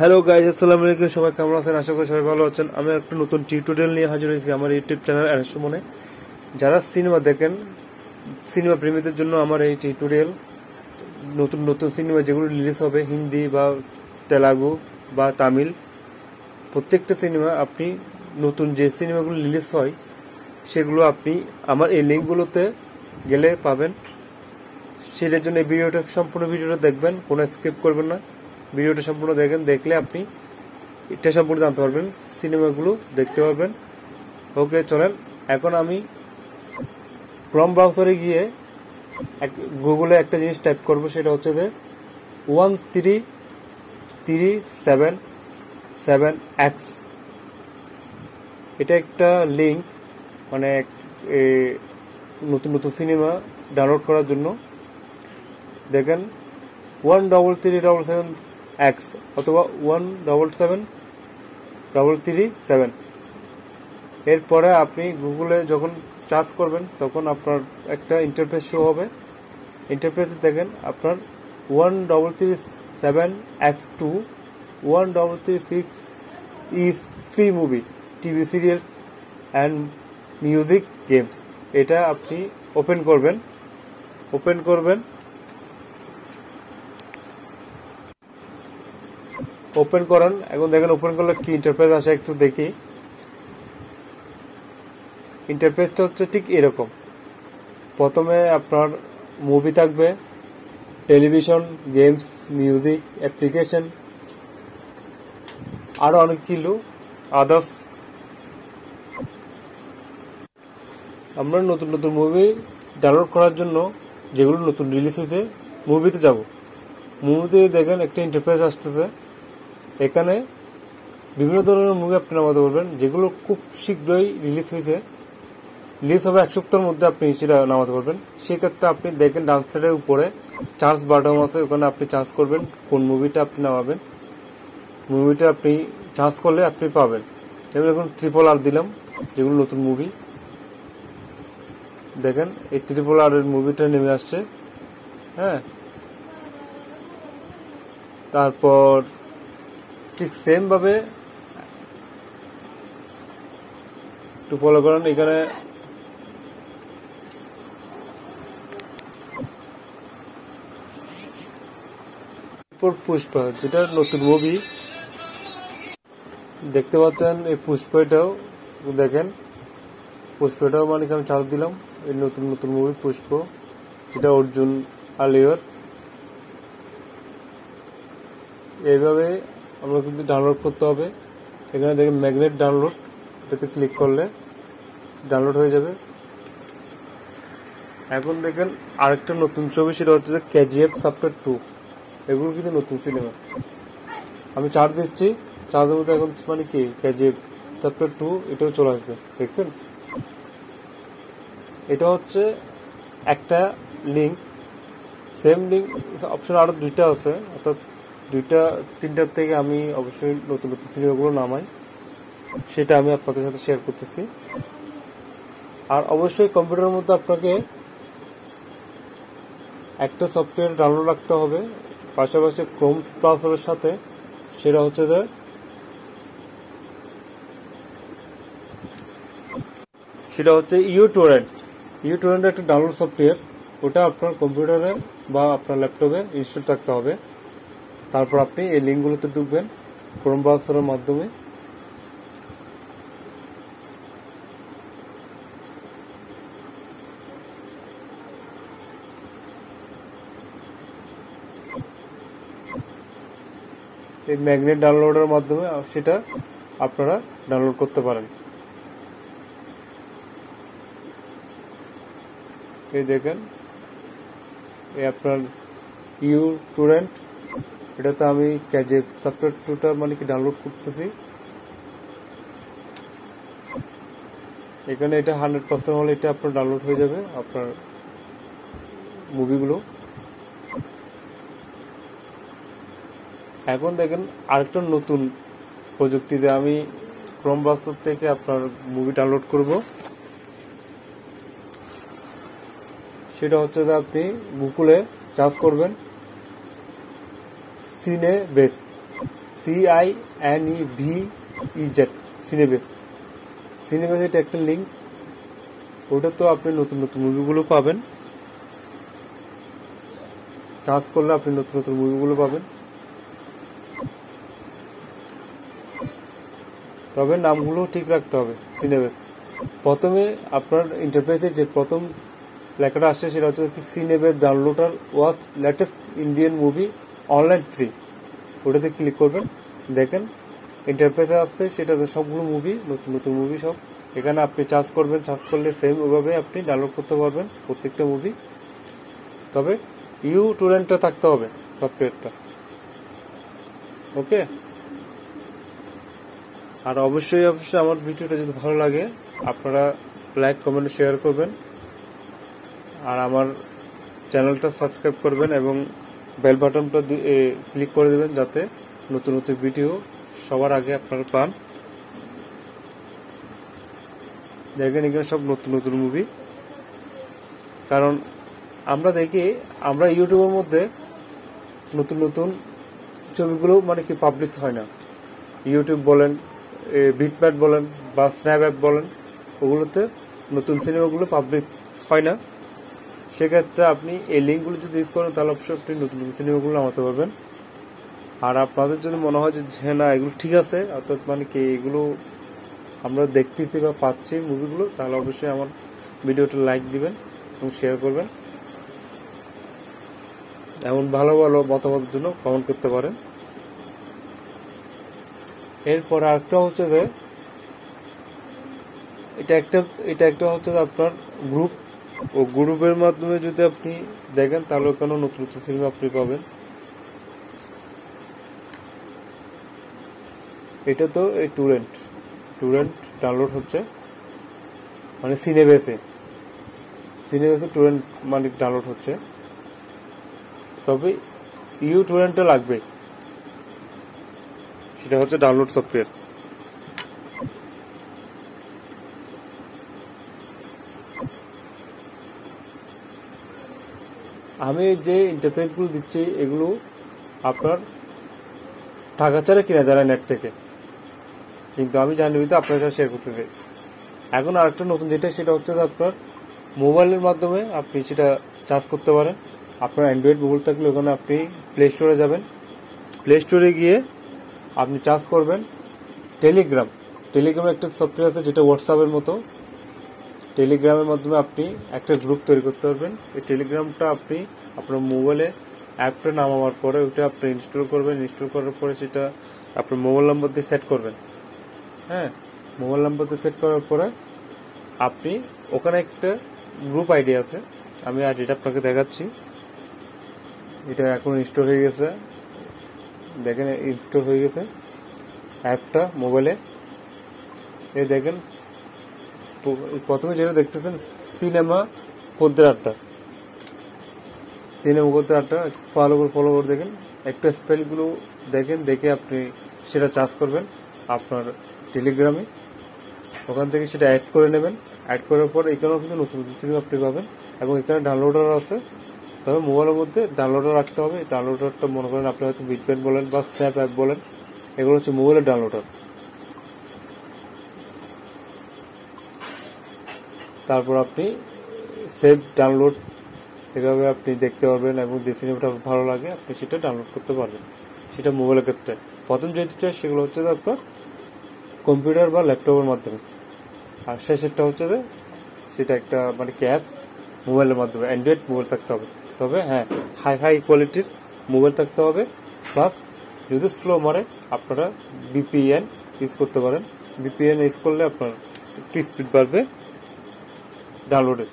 Hello guys আসসালামু আলাইকুম। সবাই কেমন আছেন? আশা করি সবাই ভালো আছেন। আমি একটা নতুন টিউটোরিয়াল নিয়ে হাজির হয়েছি আমার ইউটিউব চ্যানেল সুমনে যারা সিনেমা দেখেন সিনেমা প্রেমীদের জন্য আমার এই টিউটোরিয়াল নতুন নতুন সিনেমা যেগুলো রিলিজ হবে, হিন্দি বা তেলাগু বা তামিল, প্রত্যেকটা সিনেমা আপনি নতুন যে সিনেমাগুলো রিলিজ হয়, সেগুলো আপনি আমার এই লিঙ্কগুলোতে গেলে পাবেন। সেটার জন্য এই ভিডিওটা সম্পূর্ণ ভিডিওটা দেখবেন, কোনো স্কিপ করবেন না। ভিডিওটা সম্পূর্ণ দেখেন, দেখলে আপনি এটা সম্পূর্ণ জানতে পারবেন, সিনেমাগুলো দেখতে পারবেন। ওকে, চলেন। এখন আমি ক্রম ব্রাউজারে গিয়ে গুগলে একটা জিনিস টাইপ করব, সেটা হচ্ছে যে one three three seven seven X. এটা একটা লিঙ্ক মানে নতুন নতুন সিনেমা ডাউনলোড করার জন্য। দেখেন, one double three double seven X অথবা one double seven double three seven এরপরে আপনি গুগলে যখন চার্জ করবেন, তখন আপনার একটা ইন্টারফেস শো হবে। ইন্টারফেসে দেখেন, আপনার one double three seven X to one double three six is free movie TV serials and music games এটা আপনি ওপেন করবেন। ওপেন করবেন। ওপেন করেন। এখন দেখেন ওপেন করলে কি ইন্টারফেস আসে একটু দেখি। ইন্টারফেসটা হচ্ছে ঠিক এরকম। প্রথমে আপনার মুভি থাকবে টেলিভিশন গেমস মিউজিক অ্যাপ্লিকেশন আরও অনেক কিছু। আদার্স আমরা নতুন নতুন মুভি ডাউনলোড করার জন্য যেগুলো নতুন রিলিজ হয়েছে মুভিতে যাব। মুভিতে দেখেন একটা ইন্টারফেস আসতেছে। এখানে বিভিন্ন ধরনের মুভি আপনি নামাতে পারবেন, যেগুলো খুব শীঘ্রই রিলিজ হয়েছে। রিলিজ হবে এক সপ্তাহের মধ্যে আপনি সেটা নামাতে পারবেন। সেক্ষেত্রে আপনি দেখেন ডান সাইডের উপরে চার্জ বাটন আছে, ওখানে আপনি চার্জ করবেন কোন মুভিটা আপনি নামাবেন। মুভিটা আপনি চার্জ করলে আপনি পাবেন। যেমন এখন ট্রিপল আর দিলাম, যেগুলো নতুন মুভি দেখেন, এই ট্রিপল আর এর মুভিটা নেমে আসছে। হ্যাঁ। তারপর ঠিক সেম ভাবে একটু ফলো করেন, এখানে পুষ্পা, যেটা নতুন মুভি দেখতে পাচ্ছেন এই পুষ্পাটাও, দেখেন, পুষ্পটাও মানে আমি চার্জ দিলাম, এই নতুন নতুন মুভি পুষ্প এটা অর্জুন আলিয়র। এইভাবে আমরা কিন্তু ডাউনলোড করতে হবে। এখানে দেখেন ম্যাগনেট ডাউনলোড এটাতে ক্লিক করলে ডাউনলোড হয়ে যাবে। এখন দেখেন আরেকটা নতুন ছবি, সেটা হচ্ছে যে কেজিএফ চ্যাপ্টার টু এগুলো কিন্তু নতুন সিনেমা আমি চার্জ দিচ্ছি চার্জের মধ্যে এখন মানে কি? কেজিএফ চ্যাপ্টার টু এটাও চলে আসবে, দেখছেন? এটা হচ্ছে একটা লিঙ্ক সেম লিঙ্ক অপশন আরও দুইটা আছে, অর্থাৎ দুইটা, তিনটার থেকে আমি অবশ্যই নতুন নতুন সিনেমাগুলো নামাই। সেটা আমি আপনাদের সাথে শেয়ার করতেছি। আর অবশ্যই কম্পিউটারের মধ্যে আপনাকে একটা সফটওয়্যার ডাউনলোড রাখতে হবে। পাশাপাশি ক্রোম ব্রাউজারের সাথে, সেটা হচ্ছে যে সেটা হচ্ছে ইউ টোরেন্ট ইউ টোরেন্ট একটা ডাউনলোড সফটওয়্যার ওটা আপনার কম্পিউটারে বা আপনার ল্যাপটপে ইনস্টল থাকতে হবে। তারপর আপনি এই লিঙ্কগুলোতে ঢুকবেন ক্রোম ব্রাউজারের মাধ্যমে। এই ম্যাগনেট ডাউনলোডের মাধ্যমে সেটা আপনারা ডাউনলোড করতে পারেন। এই দেখেন, এই আপনার ইউ টুরেন্ট এটাতে আমি ক্যাজে সফটওয়্যার টুটা মানে কি ডাউনলোড করতেছি। এখানে এটা হান্ড্রেড পার্সেন্ট হলে এটা আপনার ডাউনলোড হয়ে যাবে, আপনার মুভিগুলো এখন দেখেন আরেকটা নতুন প্রযুক্তিতে আমি ক্রোম ব্রাউজার থেকে আপনার মুভি ডাউনলোড করব। সেটা হচ্ছে যে আপনি গুগলে চার্জ করবেন। Cinebase C I N E V E Z cinebase cinebase এটা একটা লিঙ্ক ওটা তো আপনি নতুন নতুন মুভিগুলো পাবেন। চার্জ করলে আপনি নতুন নতুন মুভিগুলো পাবেন। তবে নামগুলো ঠিক রাখতে হবে সিনেবেস প্রথমে আপনার ইন্টারফেসে যে প্রথম লেখাটা আসছে সেটা হচ্ছে cinebase downloader was latest Indian movie online free ওটাতে ক্লিক করবেন, দেখেন ইন্টারফেসে আসছে, সেটাতে সবগুলো মুভি নতুন নতুন মুভি সব। এখানে আপনি চার্জ করবেন চার্জ করলে সেম ওইভাবে আপনি ডাউনলোড করতে পারবেন প্রত্যেকটা মুভি তবে ইউ টুরেন্টটা থাকতে হবে সফটওয়্যারটা ওকে আর অবশ্যই অবশ্যই আমার ভিডিওটা যদি ভালো লাগে, আপনারা লাইক কমেন্ট শেয়ার করবেন। আর আমার চ্যানেলটা সাবস্ক্রাইব করবেন এবং বেল বাটনটা ক্লিক করে দেবেন যাতে নতুন নতুন ভিডিও সবার আগে আপনারা পান। দেখেন এখানে সব নতুন নতুন মুভি কারণ আমরা দেখি, আমরা ইউটিউবের মধ্যে নতুন নতুন ছবিগুলো মানে কি পাবলিশ হয় না। ইউটিউব বলেন বিটম্যাট বলেন বা স্ন্যাপ অ্যাপ বলেন, ওগুলোতে নতুন সিনেমাগুলো পাবলিক হয় না। সেক্ষেত্রে আপনি এই লিঙ্কগুলো যদি ইউজ করেন, তাহলে অবশ্যই আপনি নতুন সিনেমাগুলো নামাতে পারবেন আর আপনাদের যদি মনে হয় যে না, এগুলো ঠিক আছে অর্থাৎ মানে কি, এগুলো আমরা দেখতেছি বা পাচ্ছি মুভিগুলো তাহলে অবশ্যই আমার ভিডিওটা লাইক দিবেন এবং শেয়ার করবেন। এমন ভালো ভালো মতামতের জন্য কমেন্ট করতে পারেন। এরপর আরেকটা হচ্ছে যে, এটা একটা এটা একটা হচ্ছে আপনার গ্রুপ ও গ্রুপের মাধ্যমে যদি আপনি দেখেন, তাহলে ওখানে নতুন নতুন সিনেমা আপনি পাবেন। এটা তো এই টুরেন্ট টুরেন্ট ডাউনলোড হচ্ছে। মানে সিনেবেসে সিনেবেসে টুরেন্ট মানে ডাউনলোড হচ্ছে। তবে ইউ টুরেন্টটা লাগবে। সেটা হচ্ছে ডাউনলোড সফটওয়্যার আমি যে ইন্টারফেসগুলো দিচ্ছি, এগুলো আপনার টাকা ছাড়া কিনা যায় নেট থেকে। কিন্তু আমি জানি তো আপনার সাথে শেয়ার করতে চাই এখন আরেকটা নতুন যেটা, সেটা হচ্ছে আপনার মোবাইলের মাধ্যমে আপনি সেটা চার্জ করতে পারেন। আপনার অ্যান্ড্রয়েড মোবাইল থাকলে ওখানে আপনি প্লে স্টোরে যাবেন। প্লে স্টোরে গিয়ে আপনি চার্জ করবেন টেলিগ্রাম টেলিগ্রামের একটা সফটওয়্যার আছে, যেটা হোয়াটসঅ্যাপের মতো। টেলিগ্রামের মাধ্যমে আপনি একটা গ্রুপ তৈরি করতে পারবেন। এই টেলিগ্রামটা আপনি আপনার মোবাইলে অ্যাপটা নামাবার পরে ওটা আপনি ইনস্টল করবেন। ইনস্টল করার পরে সেটা আপনার মোবাইল নাম্বার দিয়ে সেট করবেন। হ্যাঁ? মোবাইল নম্বর দিয়ে সেট করার পরে আপনি ওখানে একটা গ্রুপ আইডি আছে। আমি আইডিটা আপনাকে দেখাচ্ছি। এটা এখন ইনস্টল হয়ে গেছে। দেখেন ইনস্টল হয়ে গেছে। অ্যাপটা মোবাইলে এই দেখেন প্রথমে যেটা দেখতেছেন, সিনেমা খদ্দের আড্ডা। সিনেমা খদ্দের আড্ডা ফলো করে ফলো করে দেখেন। একটা স্পেলগুলো দেখেন, দেখে আপনি সেটা চার্জ করবেন আপনার টেলিগ্রামে ওখান থেকে সেটা অ্যাড করে নেবেন। অ্যাড করার পর এখানেও কিন্তু নতুন সিনেমা আপনি পাবেন এবং এখানে ডাউনলোডার আছে। তবে মোবাইলের মধ্যে ডাউনলোডার রাখতে হবে। ডাউনলোডারটা মনে করেন আপনি হয়তো বিটপেন বলেন বা স্ন্যাপ অ্যাপ বলেন। এগুলো হচ্ছে মোবাইলের ডাউনলোডার তারপর আপনি সেভ ডাউনলোড এভাবে আপনি দেখতে পারবেন এবং যে সিনেমাটা ভালো লাগে। আপনি সেটা ডাউনলোড করতে পারবেন। সেটা মোবাইলের ক্ষেত্রে। প্রথম যে দুটো সেগুলো হচ্ছে যে আপনার কম্পিউটার বা ল্যাপটপের মাধ্যমে। আর শেষেরটা হচ্ছে যে সেটা একটা মানে কি অ্যাপস মোবাইলের মাধ্যমে। অ্যান্ড্রয়েড মোবাইল থাকতে হবে। তবে হ্যাঁ হাই হাই কোয়ালিটির মোবাইল থাকতে হবে। প্লাস যদি স্লো মারে, আপনারা বিপিএন ইউজ করতে পারেন। বিপিএন ইউজ করলে আপনার একটু স্পিড বাড়বে। ডাউনলোডে।